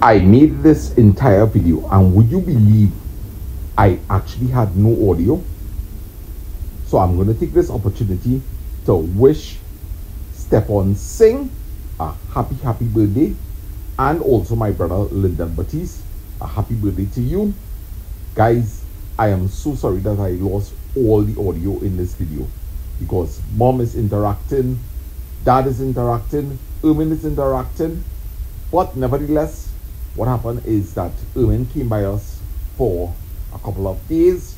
I made this entire video and would you believe I actually had no audio? So I'm going to take this opportunity to wish Stephon Singh a happy, happy birthday and also my brother Lyndon Baptiste a happy birthday to you. Guys, I am so sorry that I lost all the audio in this video because mom is interacting, dad is interacting, Ermin is interacting. But nevertheless, what happened is that Ermin came by us for a couple of days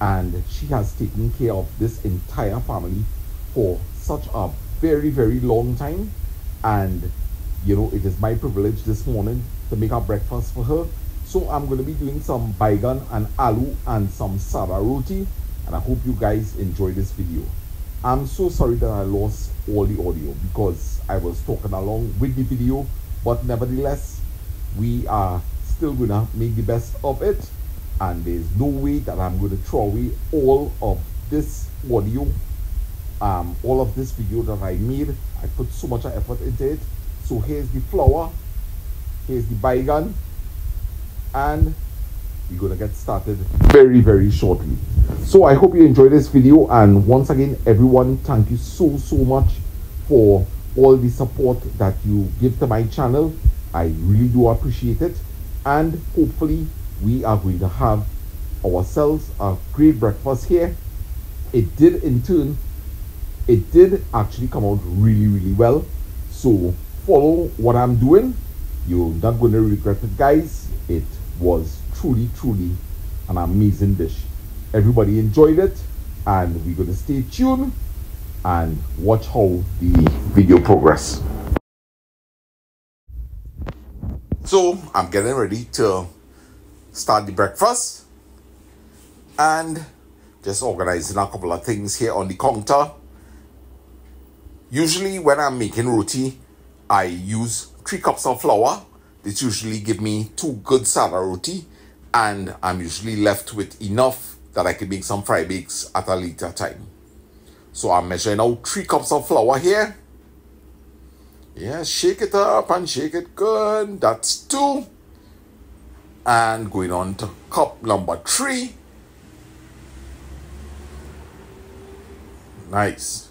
and she has taken care of this entire family for such a very, very long time. And you know, it is my privilege this morning to make a breakfast for her. So I'm going to be doing some baigan and aloo and some sada roti. And I hope you guys enjoy this video. I'm so sorry that I lost all the audio because I was talking along with the video. But nevertheless, we are still going to make the best of it. And there's no way that I'm going to throw away all of this audio. Um, all of this video that I made. I put so much effort into it. So here's the flower, Here's the baigan. And we're going to get started very, very shortly. So I hope you enjoyed this video. And once again, everyone, thank you so, so much for all the support that you give to my channel. I really do appreciate it. And hopefully, we are going to have ourselves a great breakfast here. It did, in turn, it did actually come out really, really well. So follow what I'm doing. You're not going to regret it, guys. It was truly, truly an amazing dish. Everybody enjoyed it, and we're going to stay tuned and watch how the video progress. So I'm getting ready to start the breakfast and just organizing a couple of things here on the counter. Usually when I'm making roti, I use three cups of flour. This usually give me two good sada roti and I'm usually left with enough that I can make some fry bakes at a later time. So I'm measuring out three cups of flour here. Yeah, shake it up and shake it good. That's two. And going on to cup number three. Nice.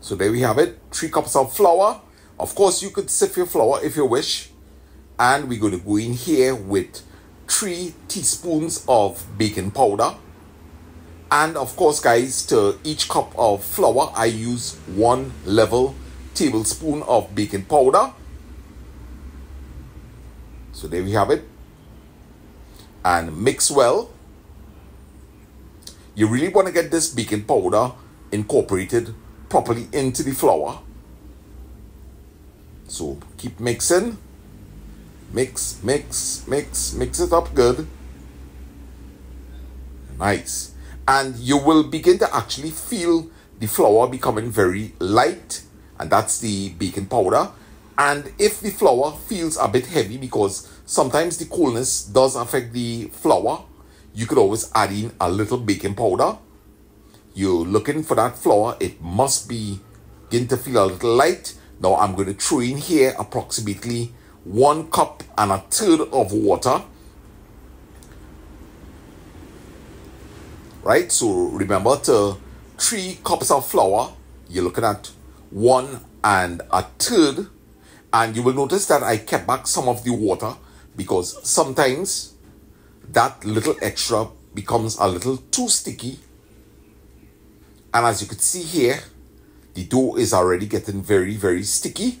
So there we have it. Three cups of flour. Of course, you could sift your flour if you wish. And we're going to go in here with three teaspoons of baking powder and of course guys to each cup of flour i use one level tablespoon of baking powder. So there we have it. And mix well. You really want to get this baking powder incorporated properly into the flour. So keep mixing. Mix mix mix mix it up good. Nice. And you will begin to actually feel the flour becoming very light and that's the baking powder. And if the flour feels a bit heavy because sometimes the coolness does affect the flour you could always add in a little baking powder. You're looking for that flour it must be begin to feel a little light. Now i'm going to throw in here approximately one cup and a third of water. Right? So remember to three cups of flour, you're looking at one and a third. And you will notice that I kept back some of the water because sometimes that little extra becomes a little too sticky. And as you could see here, the dough is already getting very, very sticky.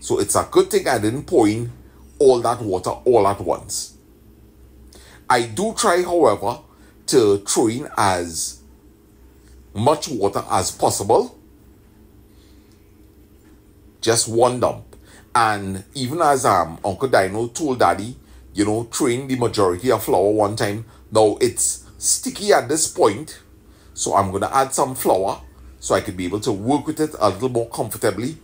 So it's a good thing I didn't pour in all that water all at once. I do try, however, to throw in as much water as possible. Just one dump. And even as um Uncle Dino told Daddy, you know, throwing the majority of flour one time. Now it's sticky at this point. So I'm going to add some flour so I could be able to work with it a little more comfortably.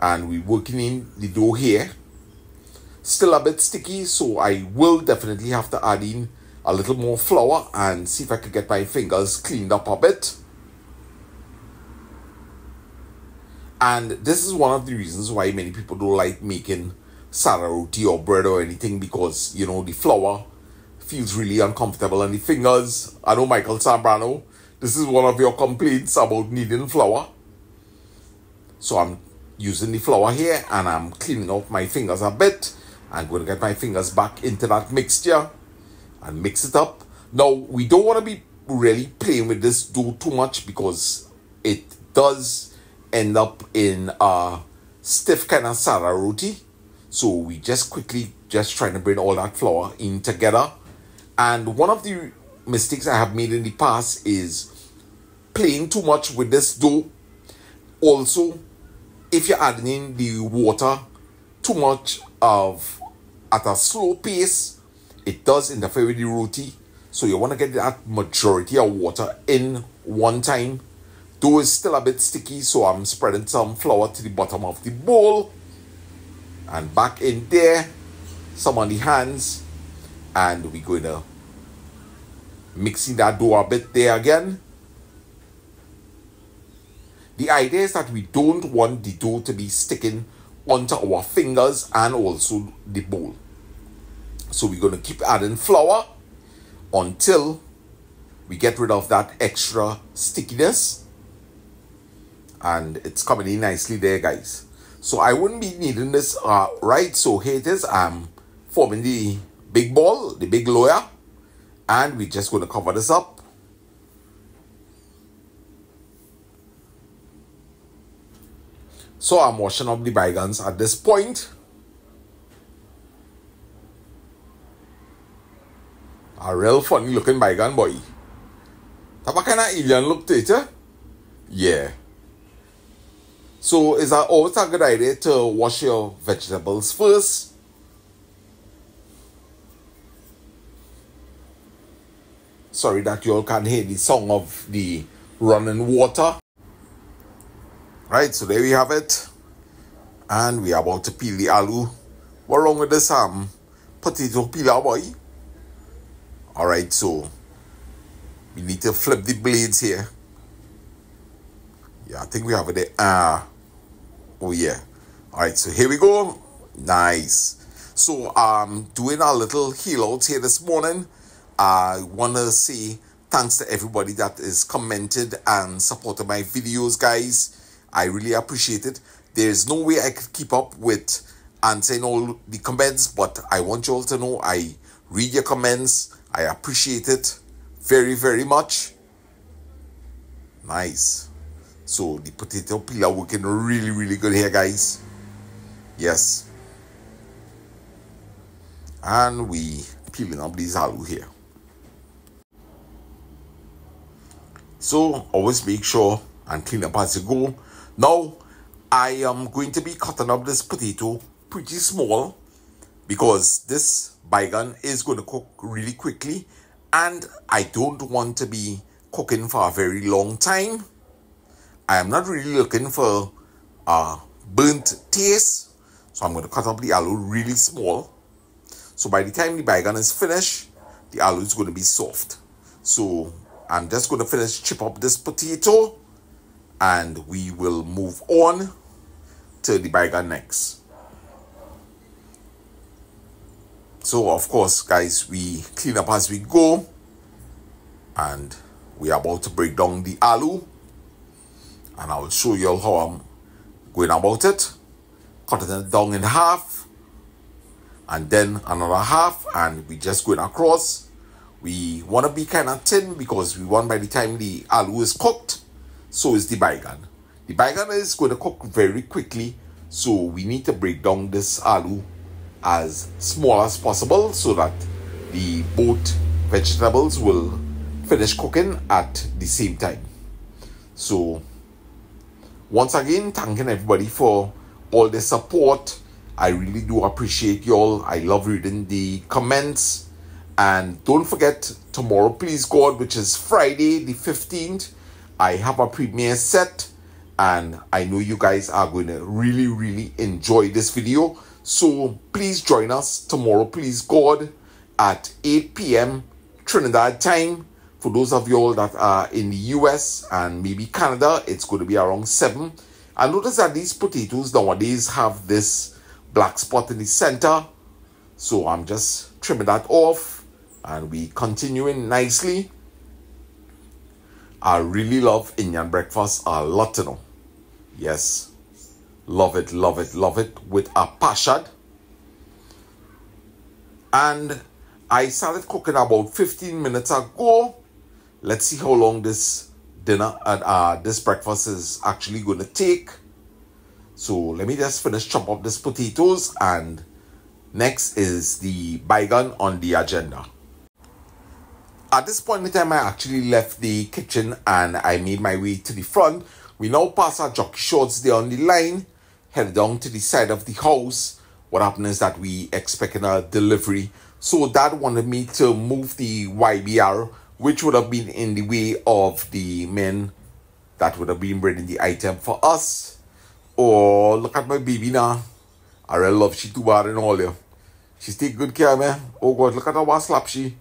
And we're working in the dough here still a bit sticky so I will definitely have to add in a little more flour and see if I can get my fingers cleaned up a bit And this is one of the reasons why many people don't like making sada roti or bread or anything because, you know, the flour feels really uncomfortable on the fingers. I know Michael Zambrano, this is one of your complaints about kneading flour. So I'm using the flour here and I'm cleaning off my fingers a bit. I'm going to get my fingers back into that mixture and mix it up. Now, we don't want to be really playing with this dough too much because it does end up in a stiff kind of sada roti. So we just quickly just trying to bring all that flour in together. And one of the mistakes I have made in the past is playing too much with this dough. Also, if you're adding in the water too much of at a slow pace, it does interfere with the roti. So you want to get that majority of water in one time. Dough is still a bit sticky, so I'm spreading some flour to the bottom of the bowl. And back in there, some on the hands. And we're going to mixing that dough a bit there again. The idea is that we don't want the dough to be sticking onto our fingers and also the bowl. So we're going to keep adding flour until we get rid of that extra stickiness. And it's coming in nicely there, guys. So I wouldn't be needing this uh, right. So here it is. I'm forming the big ball, the big loya And we're just going to cover this up. So I'm washing up the baigans at this point. A real funny looking baigan boy. Apa kind of alien look to it, eh? Yeah. So is that always a good idea to wash your vegetables first? Sorry that you all can't hear the song of the running water. Right, so there we have it. And we are about to peel the aloo. What wrong with this um potato peeler boy? Alright, so we need to flip the blades here. Yeah, I think we have it there. Ah, oh yeah. Alright, so here we go. Nice. So um doing a little heel out here this morning. I wanna say thanks to everybody that is commented and supported my videos, guys. I really appreciate it. There's no way I could keep up with answering all the comments, but I want you all to know I read your comments. I appreciate it very, very much. Nice. So the potato peeler working really, really good here, guys. Yes. And we peeling up these aloo here. So always make sure and clean up as you go. Now, I am going to be cutting up this potato pretty small because this baigan is going to cook really quickly and I don't want to be cooking for a very long time. I am not really looking for a burnt taste, so I'm going to cut up the aloo really small. So by the time the baigan is finished, the aloo is going to be soft. So I'm just going to finish chip up this potato and we will move on to the baigan next. So of course guys we clean up as we go and we are about to break down the aloo and I will show you all how I'm going about it. Cutting it down in half and then another half and we just going across. We want to be kind of thin because we want by the time the aloo is cooked so is the baigan. The baigan is going to cook very quickly, so we need to break down this aloo as small as possible so that the both vegetables will finish cooking at the same time. So, once again, thanking everybody for all the support. I really do appreciate y'all. I love reading the comments. And don't forget, tomorrow, please God, which is Friday the 15th, I have a premiere set and I know you guys are going to really, really enjoy this video. So please join us tomorrow, please God, at 8 p.m. Trinidad time. For those of y'all that are in the US and maybe Canada, it's going to be around 7 I notice that these potatoes nowadays have this black spot in the center. So I'm just trimming that off and we continuing nicely. I really love Indian breakfast a lot, you know. Yes. Love it, love it, love it with a passion. And I started cooking about 15 minutes ago. Let's see how long this dinner and uh, this breakfast is actually going to take. So let me just finish chop up these potatoes and next is the baigan on the agenda. At this point in time, I actually left the kitchen and I made my way to the front. We now pass our jockey shorts there on the line, head down to the side of the house. What happened is that we expecting a delivery. So dad wanted me to move the YBR, which would have been in the way of the men that would have been bringing the item for us. Or oh, look at my baby now. I really love she too bad and all there. She's taking good care me. Oh God, look at how slap she.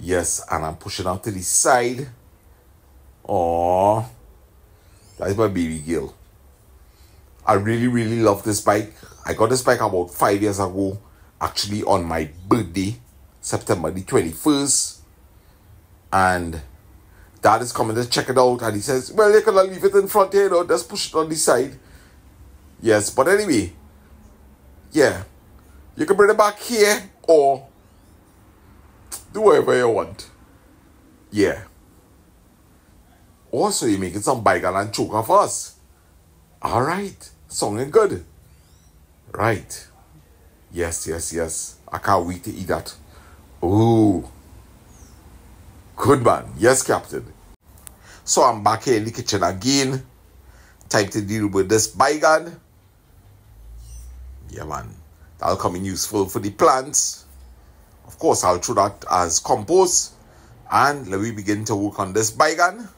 Yes, and I'm pushing out to the side. Oh, that is my baby girl. I really, really love this bike. I got this bike about five years ago, actually on my birthday, September the 21st. And dad is coming to check it out, and he says, Well, you can leave it in front here, you just push it on the side. Yes, but anyway, yeah, you can bring it back here or do whatever you want. Yeah. Also, you're making some baigan and choka for us. All right. Sounding good. Right. Yes, yes, yes. I can't wait to eat that. Ooh. Good man. Yes, Captain. So I'm back here in the kitchen again. Time to deal with this baigan. Yeah, man. That'll come in useful for the plants. Of course, I'll throw that as compost. And let me begin to work on this baigan.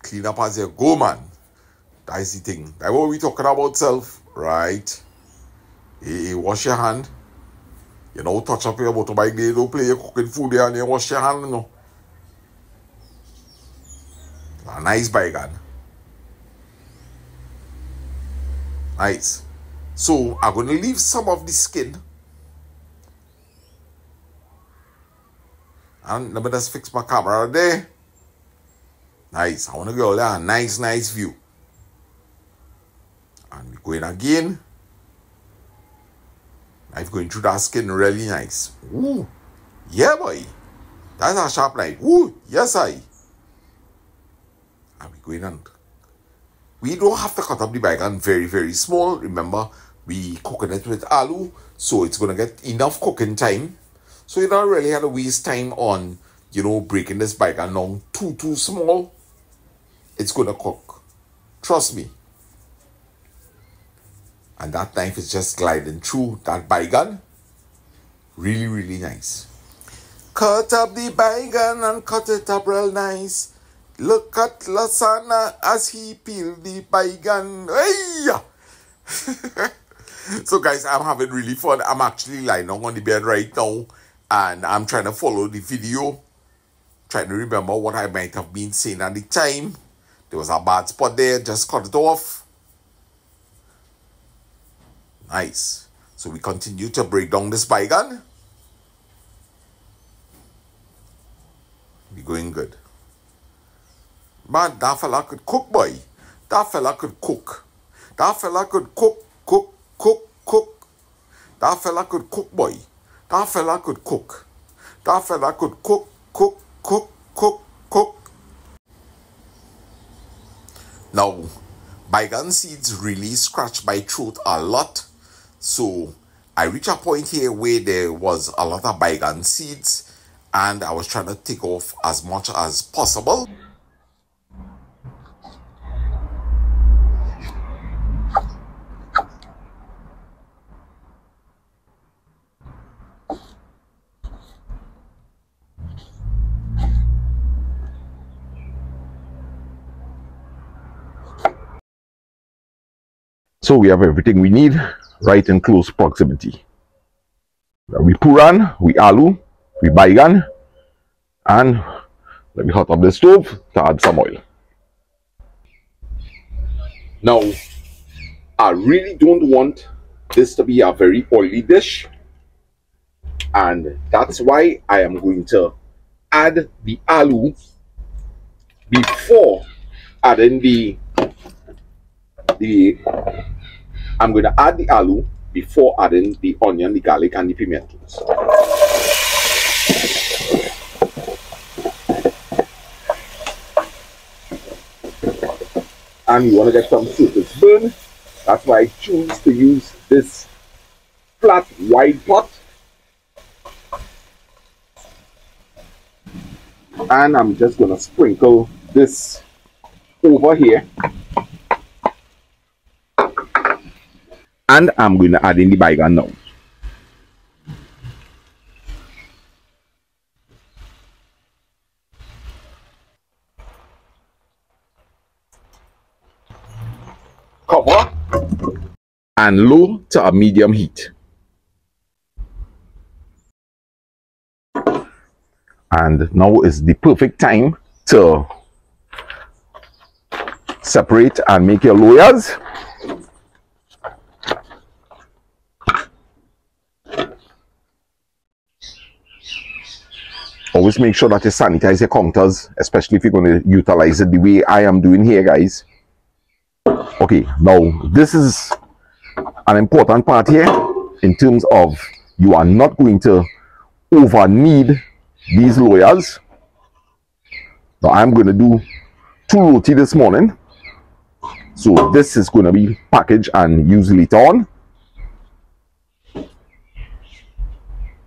Clean up as you go, man. That's the thing. That's what we talking about, self. Right? Hey, wash your hand. You know, touch up your motorbike there. Don't play your cooking food there and you wash your hand, you know. A nice baigan. Nice. So I'm going to leave some of the skin And let me just fix my camera there. Nice. I want to go there. Nice, nice view. And we go in again. Knife going through that skin really nice. Ooh. Yeah, boy. That's a sharp knife. Ooh. Yes, I. And we going on. we don't have to cut up the baigan very, very small. Remember, we cooking it with aloo, so it's gonna get enough cooking time so you don't really have to waste time on, you know, breaking this baigan down too, too small. It's going to cook. Trust me. And that knife is just gliding through that baigan. Really, really nice. Cut up the baigan and cut it up real nice. Look at Lasana as he peeled the baigan. Hey! so guys, I'm having really fun. I'm actually lying on the bed right now and I'm trying to follow the video, trying to remember what I might have been saying at the time. There was a bad spot there, just cut it off. Nice. So we continue to break down this baigan. We going good. Man, that fella could cook, boy. That fella could cook. That fella could cook, cook, cook, cook. That fella could cook, boy. That fella could cook. That fella could cook, cook, cook, cook, cook. Now, baigan seeds really scratch my throat a lot. So I reached a point here where there was a lot of baigan seeds and I was trying to take off as much as possible. So we have everything we need right in close proximity. We puran, we aloo, we baigan, and let me hot up the stove to add some oil. Now, I really don't want this to be a very oily dish. And that's why I am going to add the aloo before adding the the I'm going to add the aloo before adding the onion, the garlic and the pimentos. And you want to get some surface burn. That's why I choose to use this flat wide pot. And I'm just going to sprinkle this over here and I'm going to add in the baigan now. Cover and low to a medium heat. And now is the perfect time to separate and make your layers. Always make sure that you sanitize your counters especially if you're going to utilize it the way i am doing here guys. Okay now this is an important part here in terms of you are not going to over knead these layers now i'm going to do two roti this morning. So this is going to be packaged and used later on.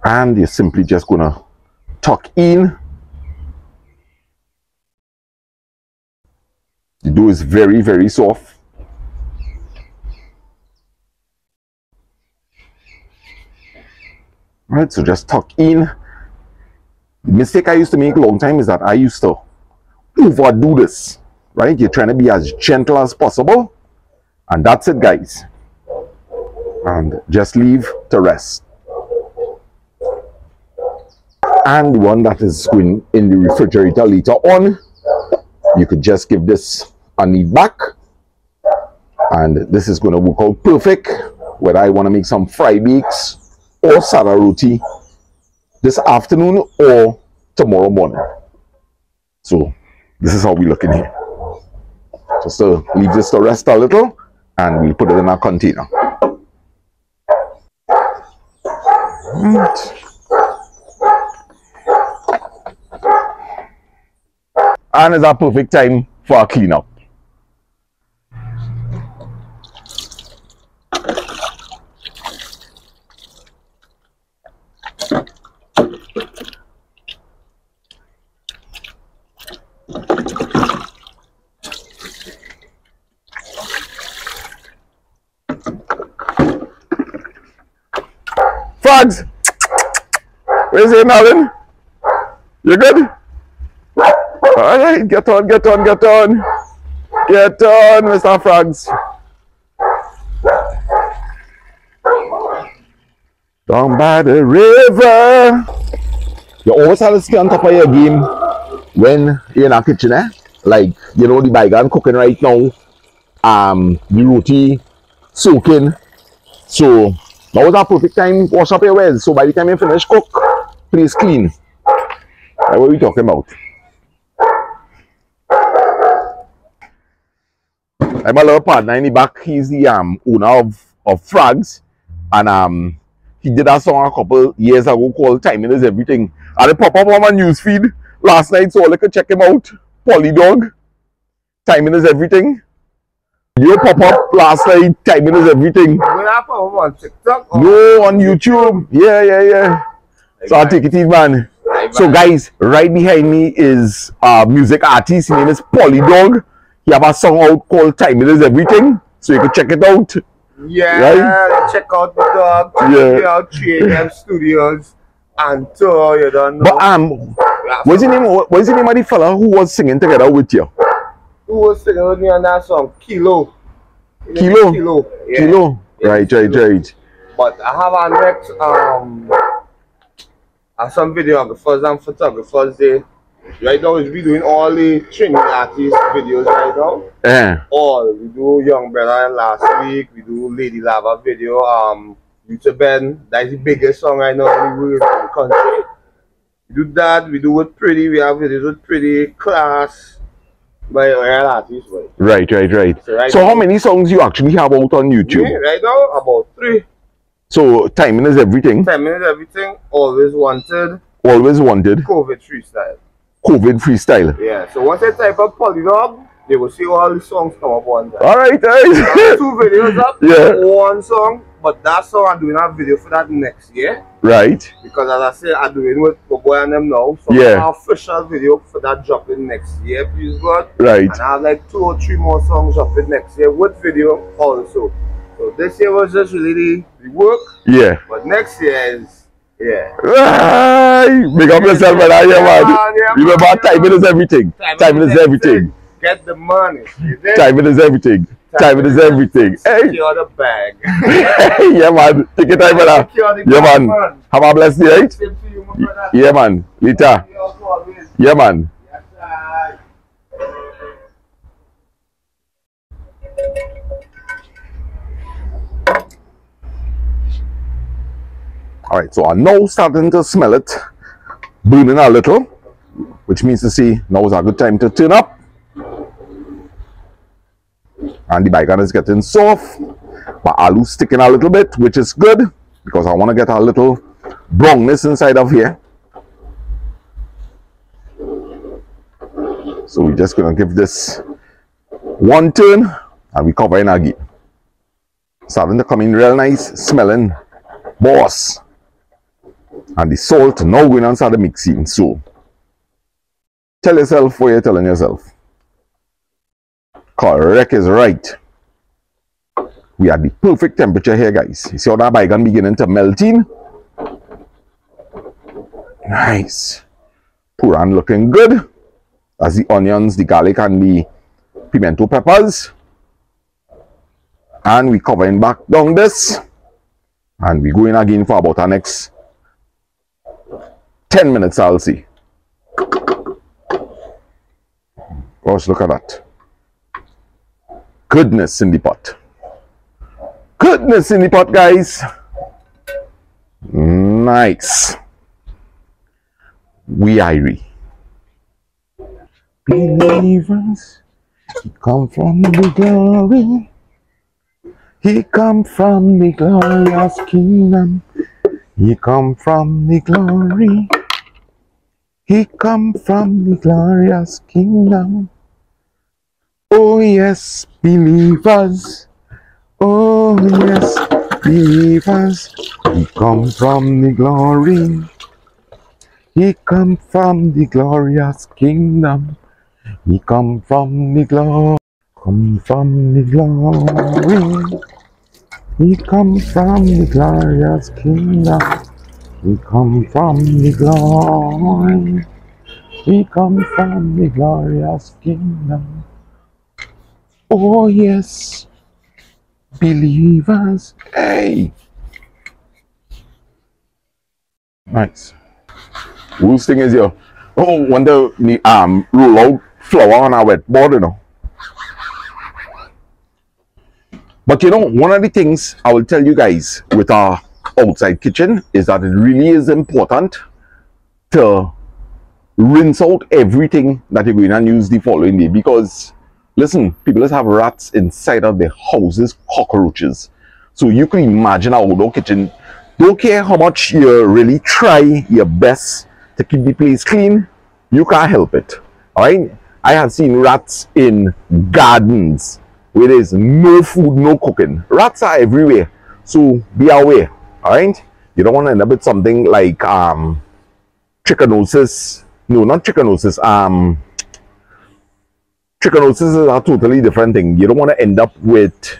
And you're simply just going to tuck in. The dough is very, very soft. Right, so just tuck in. The mistake I used to make a long time is that I used to overdo this. Right, you're trying to be as gentle as possible. And that's it, guys. And just leave to rest and one that is going in the refrigerator later on. You could just give this a knead back. And this is going to work out perfect. Whether I want to make some fry bakes or sada roti this afternoon or tomorrow morning. So this is how we look in here. Just to leave this to rest a little and we'll put it in our container. Right. And it's a perfect time for a cleanup. Frogs! Where's it, Marvin? You good? Get on, get on, get on. Get on, Mr. Frogs. Down by the river. You always have to stay on top of your game when you're in a kitchen, eh? Like, you know, the baigan cooking right now. Um, the roti soaking. So, that was a perfect time wash up your wares. So by the time you finish cook, please clean. That's what we talking about. I'm a little partner in the back. He's the um, owner of, of Frags. And um, he did a song a couple years ago called Timing is Everything. And it popped up on my news feed last night, so I could check him out. Polly Dog. Timing is Everything. You pop up last night. Timing is Everything. on TikTok? No, on YouTube. Yeah, yeah, yeah. So I'll take it easy, man. So guys, right behind me is a music artist. His name is Polly He have a song out called Time It Is Everything. So you can check it out. Yeah, right? check out the dog. Check yeah. out TM Studios. And uh, you don't know. But um, what's the name? What's the name of the fella who was singing together with you? Who was singing with me on that song? Kilo. Kilo. Kilo. Yeah. Kilo. Yeah, right, right, right. But I have a next um, I have some videographers and photographers there Right now, we doing all the Trinity artist videos right now. Eh. All we do Young Brother last week. We do Lady Lava video. Um, YouTube Ben. That's the biggest song right now in the country. We do that. We do with Pretty. We have videos with Pretty Class by real artists. Boy. Right, right, right. So, right So now- how many songs you actually have out on YouTube? Right now, about three. So timing is everything. Ten minutes, everything. Always wanted. Always wanted. COVID freestyle. COVID freestyle. Yeah. So once I type up Polydog, they will see all the songs come up one time. Alright, alright. two videos up. Yeah. One song, but that song I'm doing a video for that next year. right. Because as I said, I'm doing with my boy and them now. So Yeah. Official video for that dropping next year, please God. Right. And I have like two or three more songs dropping next year with video also. So this year was just really the work, Yeah. but next year is yeah. Big up yourself, man. Yeah, man. man, Remember, timing is everything. Timing is everything. Get the money. Timing is everything. Timing is everything. Hey, Secure the bag. yeah, man. Take your time, brother. The Yeah, man. Have a blessed day, right? Same to you. Yeah, man. Later. Yeah, man. Yes, sir. All right, so I'm now starting to smell it burning a little, which means to say now is a good time to turn up. And the baigan is getting soft, but aloo sticking a little bit, which is good because I want to get a little brownness inside of here. So we're just gonna give this one turn and we cover in again. Starting to come in real nice, smelling boss and the salt. Now going start the mixing so tell yourself what you're telling yourself. Correct is right. We are the perfect temperature here guys. You see how that baigan beginning to melt in? Nice. Puran looking good. As the onions the garlic and the pimento peppers. And we covering back down this. And we going again for about our next 10 minutes I'll see. Gosh look at that. Goodness in the pot. Goodness in the pot guys. Nice. We irie. Believers he come from the glory. He come from the glorious kingdom. He come from the glory. He come from the glorious kingdom. Oh yes, believers. Oh yes, believers. He come from the glory. He come from the glorious kingdom. He come from the glory. Come from the glory. We come from the glorious kingdom. We come from the glory. We come from the glorious kingdom. Oh, yes, believers. Hey. Nice. Thing is your? Oh, wonder the um roll out flour on our board, you know. But you know, one of the things I will tell you guys with our outside kitchen is that it really is important to rinse out everything that you're going to use the following day because listen, people just have rats inside of their houses, cockroaches. So you can imagine our outdoor kitchen. Don't care how much you really try your best to keep the place clean, you can't help it. Alright? I have seen rats in gardens where there's no food, no cooking. Rats are everywhere. So be aware. Alright? You don't want to end up with something like um trichinosis. No, not trichinosis. Um trichinosis is a totally different thing. You don't want to end up with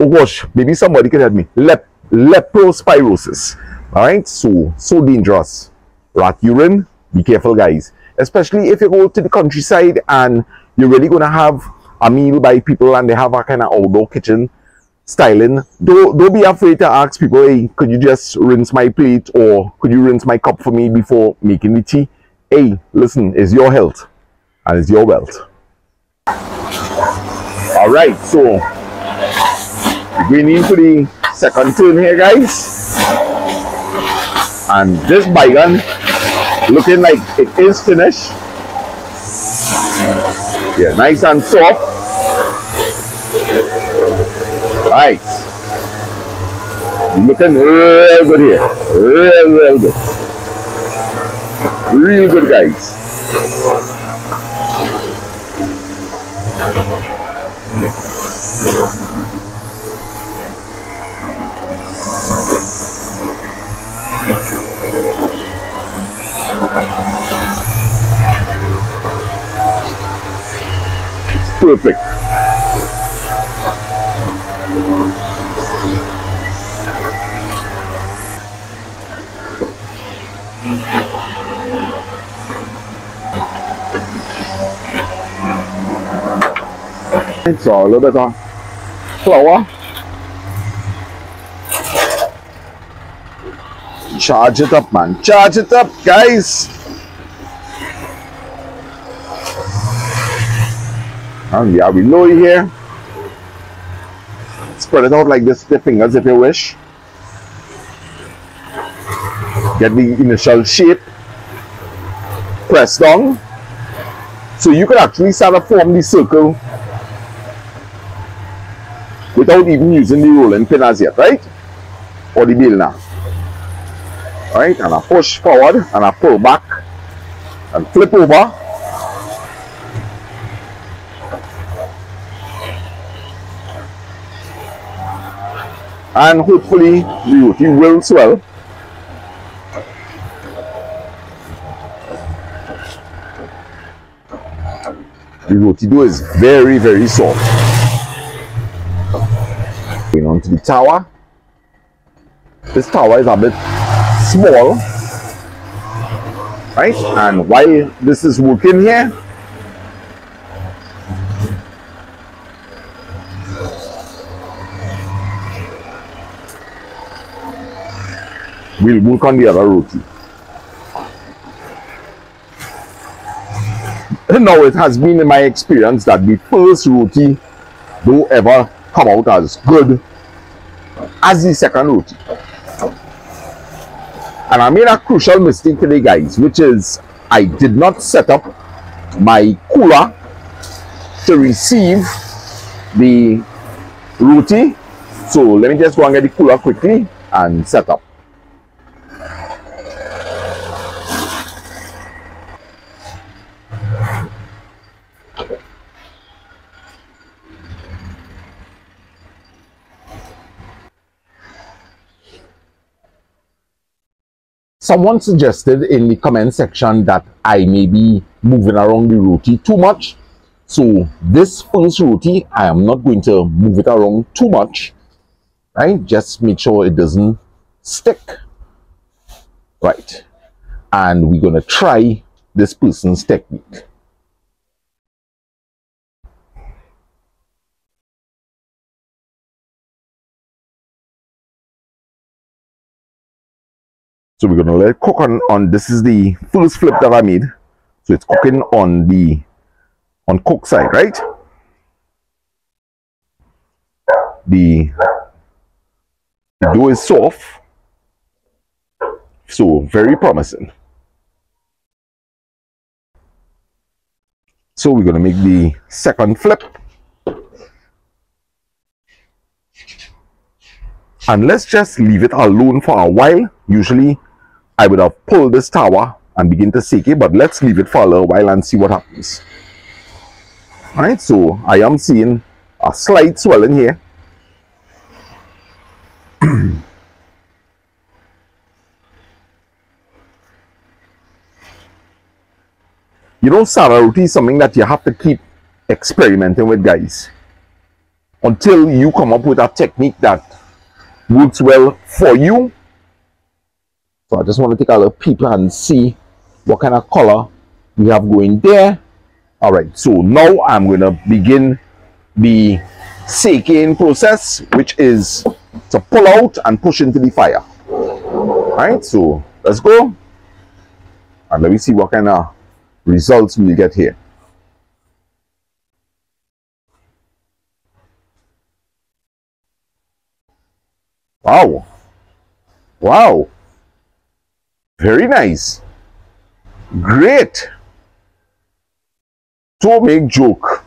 oh gosh, maybe somebody can help me. Lep leprospirosis. Alright, so so dangerous. Rat urine, be careful guys. Especially if you go to the countryside and you're really gonna have a meal by people and they have a kind of outdoor kitchen styling. Don't don't be afraid to ask people, hey, could you just rinse my plate or could you rinse my cup for me before making the tea? hey, listen, it's your health and it's your wealth. All right, so we're going into the second turn here, guys. And this baigan looking like it is finished. Yeah, nice and soft. Right. Looking real good here. Real, real good. Real good, guys. perfect. It's a little bit flour. Charge it up, man. Charge it up, guys. And yeah, below here. Spread it out like this with fingers if you wish. Get the initial shape. Press down. So you can actually start to form the circle without even using the rolling pin as yet, right? Or the belna. Right, and I push forward and I pull back and flip over and hopefully the roti will swell the roti dough is very very soft going on to the tawa this tawa is a bit small right and while this is working here we'll work on the other roti. Now it has been in my experience that the first roti don't ever come out as good as the second roti. And I made a crucial mistake today guys which is I did not set up my cooler to receive the roti. So let me just go and get the cooler quickly and set up. Someone suggested in the comment section that I may be moving around the roti too much. So this first roti, I am not going to move it around too much. Right? Just make sure it doesn't stick. Right. And we're going to try this person's technique. So we're gonna let it cook on, on this is the first flip that I made. So it's cooking on the on cook side, right? The, the dough is soft. So very promising. So we're gonna make the second flip. And let's just leave it alone for a while. Usually I would have pulled this tawa and begin to seek it, but let's leave it for a little while and see what happens. Alright, so I am seeing a slight swelling here. you know, sourdough is something that you have to keep experimenting with, guys. Until you come up with a technique that works well for you so I just want to take a little peep and see what kind of color we have going there. All right, so now I'm to begin the shaking process, which is to pull out and push into the fire. All right, so let's go. And let me see what kind of results we get here. Wow. Wow. Very nice. Great. To make joke.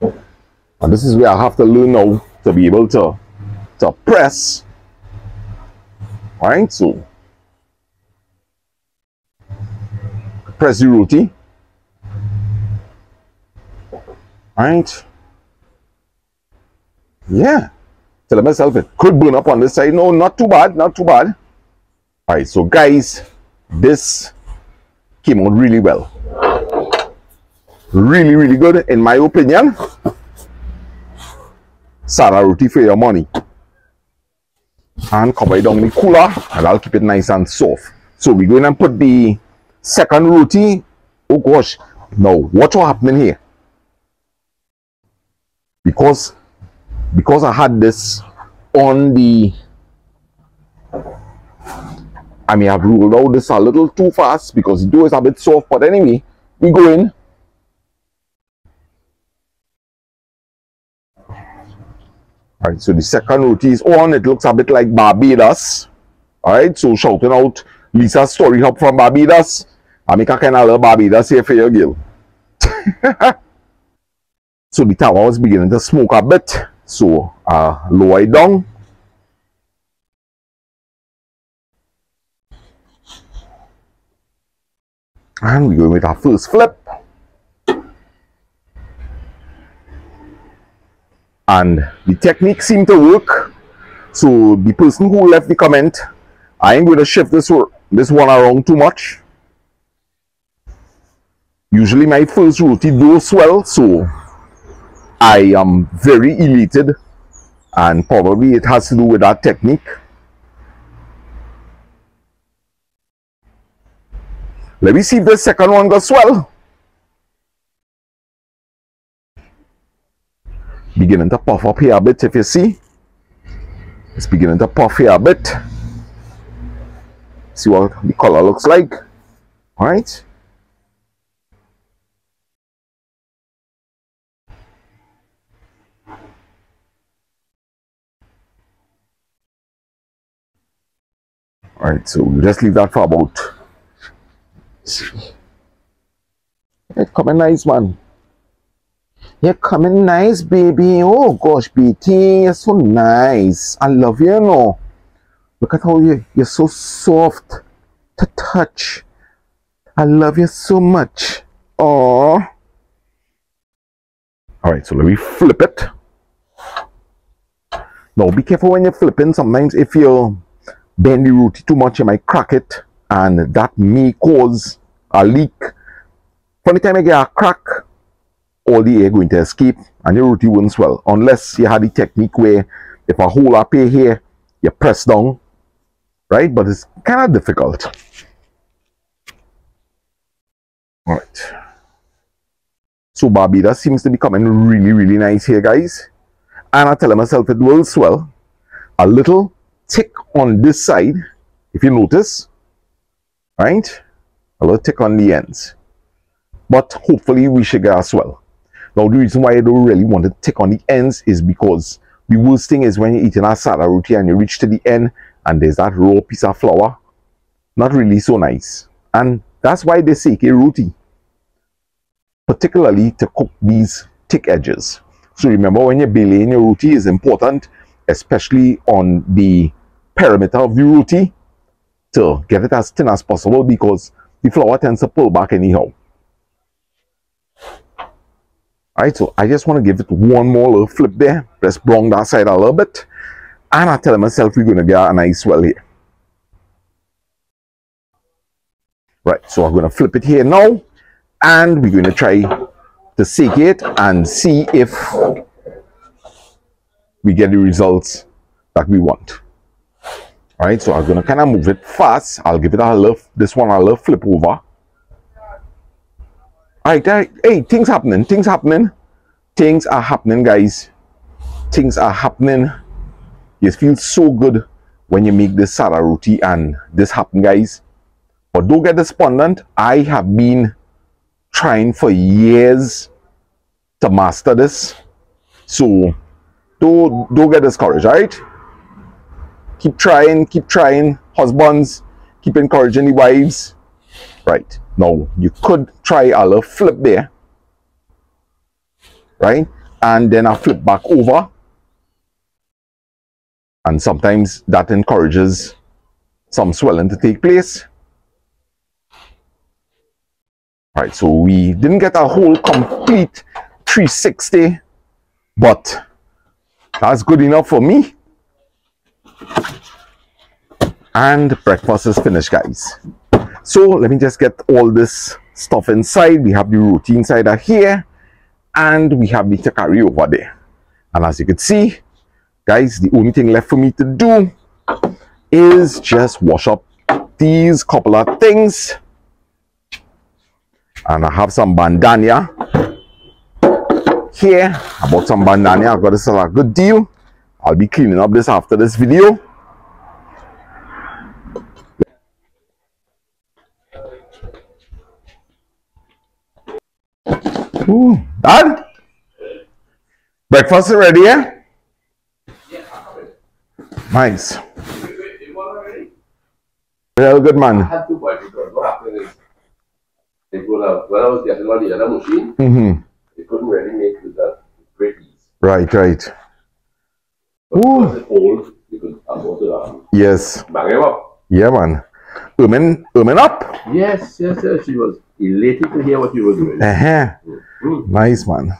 And this is where I have to learn now to be able to, to press. Alright, so press the roti. Alright. Yeah. Tell myself it could burn up on this side. No, not too bad, not too bad. Alright, so guys, this came out really well. Really, really good in my opinion. Sada roti for your money. And cover it down in the cooler and I'll keep it nice and soft. So we're going to put the second roti. Oh gosh. Now, watch what happening here. Because because I had this on the I may have ruled out this a little too fast because the dough is a bit soft but anyway we go in Alright, so the second roti is on. It looks a bit like Barbados. Alright, so shouting out Lisa's Story Hub from Barbados. I make a kind of little Barbados here for your girl. so the tawa was beginning to smoke a bit. So lower it down. And we go with our first flip. and the technique seemed to work so the person who left the comment I ain't going to shift this this one around too much usually my first roti goes well so I am very elated and probably it has to do with that technique. Let me see if the second one goes well. Beginning to puff up here a bit if you see. It's beginning to puff here a bit. See what the color looks like. All all right so we'll just leave that for about it's coming nice man you're coming nice, baby. Oh gosh, BT, you're so nice. I love you, you know. Look at how you, you're so soft to touch. I love you so much. Oh. Alright, so let me flip it. Now be careful when you're flipping. Sometimes if you bend the roti too much, you might crack it. And that may cause a leak. Funny time you get a crack, all the air going to escape and your roti won't swell unless you had the technique where if a hole appear here you press down right but it's kind of difficult all right so Barbados seems to be coming really really nice here guys and I tell myself it will swell a little tick on this side if you notice right a little tick on the ends but hopefully we should get a swell now, the reason why I don't really want to take on the ends is because the worst thing is when you're eating a sada roti and you reach to the end and there's that raw piece of flour. Not really so nice. And that's why they say a roti. Particularly to cook these thick edges. So remember when you're baling your roti is important, especially on the perimeter of the roti, to get it as thin as possible because the flour tends to pull back anyhow. Alright, so I just want to give it one more little flip there. Let's bring that side a little bit. And I tell myself we're going to get a nice swell here. Right, so I'm going to flip it here now. And we're going to try to seek it and see if we get the results that we want. Alright, so I'm to kind of move it fast. I'll give it a little, this one a little flip over. Alright, hey, things happening, things happening. Things are happening, guys. Things are happening. It feels so good when you make this sada roti and this happen, guys. But don't get despondent. I have been trying for years to master this. So don't, don't get discouraged, alright? Keep trying, keep trying. Husbands, keep encouraging the wives. Right. Now, you could try a little flip there. Right? And then I flip back over. And sometimes that encourages some swelling to take place. Right, so we didn't get a whole complete 360, but that's good enough for me. And breakfast is finished, guys. So let me just get all this stuff inside. We have the roti insider here, and we have the takari over there. And as you can see, guys, the only thing left for me to do is just wash up these couple of things and I have some bandana here. I bought some bandana. I got this a good deal. I'll be cleaning up this after this video. Ooh, done? Breakfast is ready, yeah? Nice. Real good man. I had to buy because what happened is they could have, when I was getting on the other machine, Mm-hmm. they couldn't really make with that great ease. Right, right. But Ooh. because it's old, you could afford to um, Yes. bang him up. Yeah, man. Ermin, Ermin up. Yes, yes, yes. She was elated to hear what you were doing. Uh-huh. Mm. Nice, man.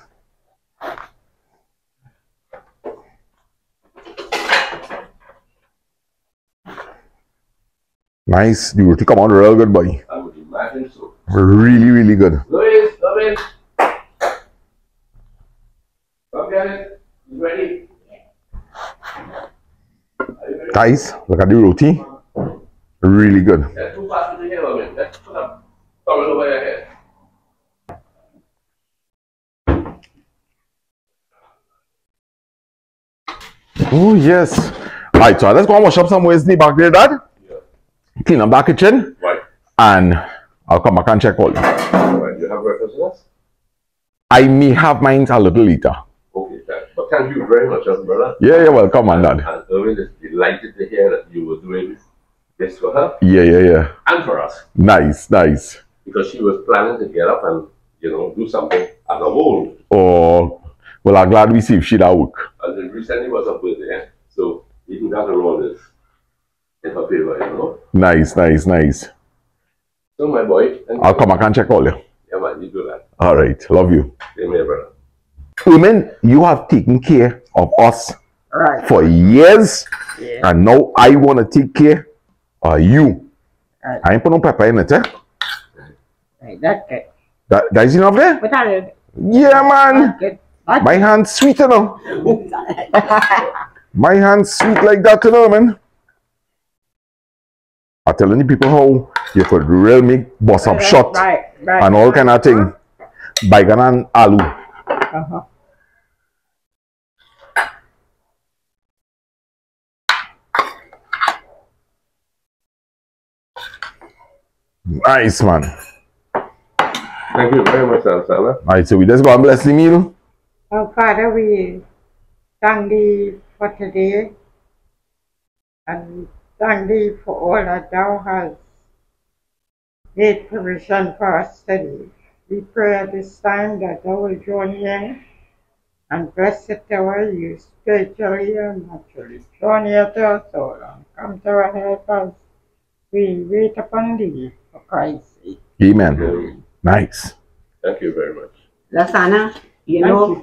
Nice. The roti come out real good, boy. I would imagine so. Really, really good. Louis, come in. Come get it. You ready? You ready? Guys, look at the roti. Really good. That's too fast to the hill, I mean. Let's put up. Throw it over your. Oh, yes. Right, so let's go and wash up some the back there, Dad. Yeah. Clean up back kitchen. Right. And I'll come back and check all. Right. You have breakfast with us? I may have mine a little later. Okay, thanks. But thank you very much, brother. Yeah, yeah, welcome, man, Dad. And Irwin is delighted to hear that you were doing this for her Yeah, yeah, yeah. and for us. Nice, nice. Because she was planning to get up and, you know, do something as a whole. Oh, well, I'm glad we see if she that work. And then recently was her birthday. So even that alone is in her favor, you know. Nice, nice, nice. So my boy, and I'll come back and check all you. yeah man, you do that. All right, love you. Same here, brother. Women, you have taken care of us Right. for years, Yeah. and now I want to take care of you. Right. I ain't put no pepper in it, eh? Right. That's good. That, that is enough there? But I Yeah, man. that's good. That's My hand's sweet, you know. My hand's sweet like that, you know, man. I'm telling the people how you could really make buss up shut Right. Right. and all kind of thing. Baigan and aloo. Uh-huh. Nice, man. Thank you very much, Lasana. Alright, so we just go and bless the meal. Oh, Father, we thank thee for today and thank thee for all that thou hast made provision for us today. We pray at this time that thou will join here and bless it our you spiritually and naturally. Draw near to our soul and come to our help us. We wait upon thee for Christ's sake. Amen. Um, Nice. Thank you very much. Lasana, you Thank know, you.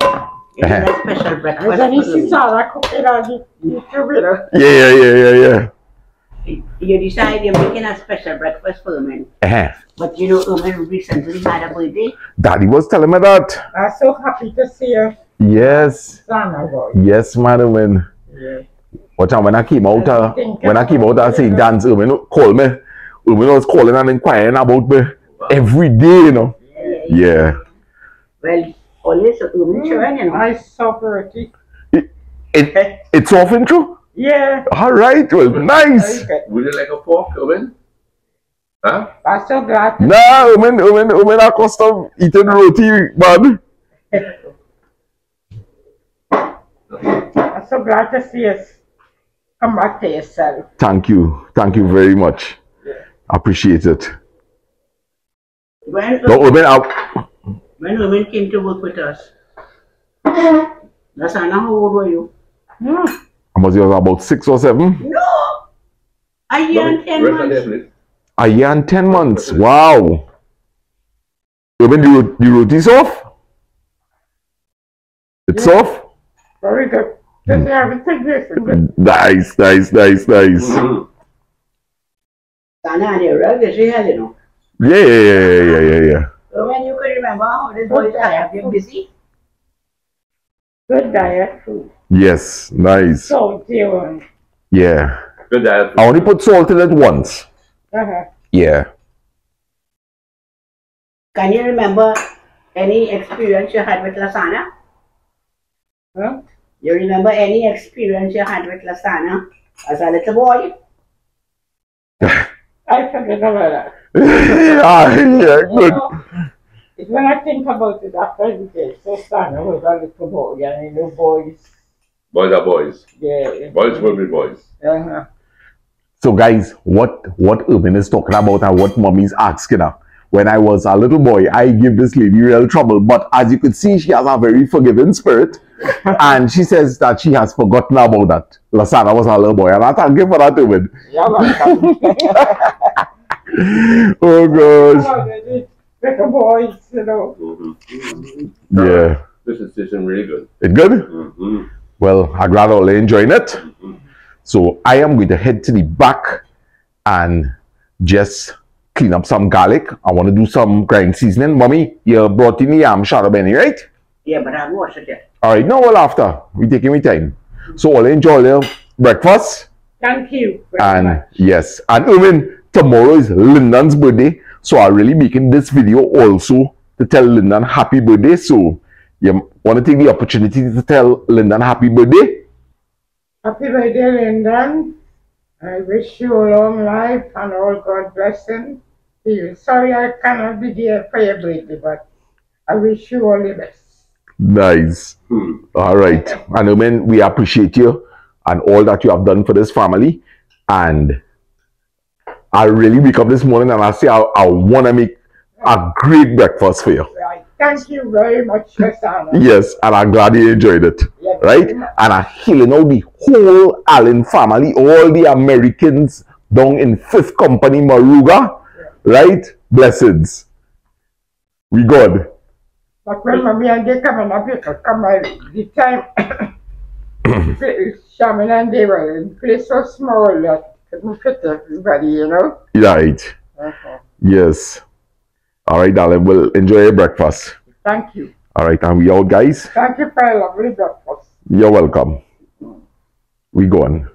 you did a special breakfast said, this for is I cook it on the YouTube. Yeah, yeah, yeah, yeah, yeah. You decide you're making a special breakfast for the men. Uh-huh. But you know, women recently had a birthday. Daddy was telling me that. I'm so happy to see you. Yes. son, boy. Yes, madam. When, Yeah. what time when I came out, uh, when I came out, I see dance, when call me. When was calling and inquiring about me every day, you know. Yeah. Well, always women eh, children, you know. I suffer it. It, it's often true. Yeah. All right. Well, nice. Would you like a fork, Irwin? Huh? I'm so glad to, Nah, women, women, women are custom eating roti, man. I'm so glad to see us come back to yourself. Thank you. Thank you very much. Appreciate it. When, But women are, when women came to work with us, Lasana, how old were you? Hmm. I must be about six or seven. No! A year and ten months. them. A year and ten months. Wow. Women, the, ro- the roti's off? It's off? Very good. Just everything is good. Nice, nice, nice, nice. Mhm. Sana and your rug is real, you know. Yeah, yeah, yeah, yeah, yeah, yeah, yeah. So when you could remember how this boy have been busy. Good diet food. Yes, nice. So, dear. Yeah. Good diet. I only put salt in it once. Uh-huh. Yeah. Can you remember any experience you had with Lasana? Huh? You remember any experience you had with Lasana as a little boy? I forget about that. Yeah, yeah, good. It's when I think about it after the day, so son, I was a little boy, and you know, boys, Boys are boys. yeah. Boys will be boys. Uh-huh. So guys, what what Urban is talking about and what mommy's asking her. When I was a little boy, I give this lady real trouble. But as you could see, she has a very forgiving spirit. and she says that she has forgotten about that. Lasana was a little boy. And I thank you for that, Urban. Yeah, welcome. Oh gosh. They did. Boys, you know. Mhm. Yeah. This is tasting really good. It good? Mm-hmm. Well, I'm glad all are enjoying it. So I am going to head to the back and just clean up some garlic. I want to do some grind seasoning. Mommy, you brought in the yam shada benny, right? Yeah, but I've watched it yet. All right, no, well after. We taking we time. So all enjoy their breakfast. Thank you. And much. yes, and Umin, tomorrow is Lyndon's birthday. So I'm really making this video also to tell Lyndon happy birthday. So you want to take the opportunity to tell Lyndon happy birthday? Happy birthday, Lyndon. I wish you a long life and all God blessing. to you. Sorry I cannot be there for your birthday, but I wish you all the best. Nice. Hmm. All right. And Umin, we appreciate you and all that you have done for this family. And I really wake up this morning and I say I, I want to make a great breakfast for you. Right. Thank you very much, Rosanna. Yes, and I'm glad you enjoyed it. Yes, Right? And I'm healing out the whole Allen family, all the Americans down in Fifth Company, Moruga. Right? Blessings. We good. But when mommy and they come and you to come out, the time Shaman and they were in place so small that couldn't fit everybody, you know. Right. Uh-huh. Yes. All right, darling. Well, enjoy your breakfast. Thank you. All right, and we out, guys. Thank you for a lovely breakfast. You're welcome. We going.